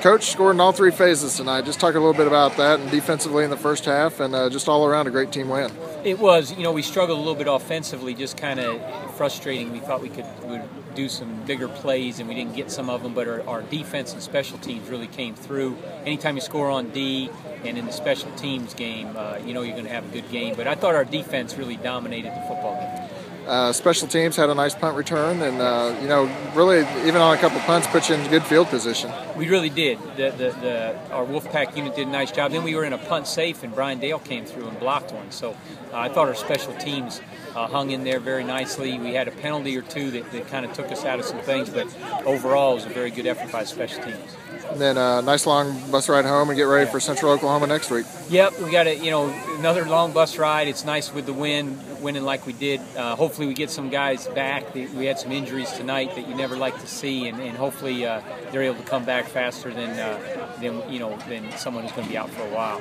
Coach scored in all three phases tonight. Just talk a little bit about that and defensively in the first half, and uh, just all around a great team win. It was, you know, we struggled a little bit offensively, just kind of frustrating. We thought we could would do some bigger plays, and we didn't get some of them. But our, our defense and special teams really came through. Anytime you score on D and in the special teams game, uh, you know you're going to have a good game. But I thought our defense really dominated the football game. Uh, special teams had a nice punt return, and uh, you know, really, even on a couple punts, put you in good field position. We really did. The, the, the, our Wolfpack unit did a nice job. Then we were in a punt safe, and Brian Dale came through and blocked one. So uh, I thought our special teams uh, hung in there very nicely. We had a penalty or two that, that kind of took us out of some things, but overall, it was a very good effort by special teams. And then a uh, nice long bus ride home and get ready for Central Oklahoma next week. Yep, we got a you know another long bus ride. It's nice with the wind, winning like we did. Uh, hopefully, we get some guys back. We had some injuries tonight that you never like to see, and, and hopefully uh, they're able to come back faster than uh, than you know than someone who's going to be out for a while.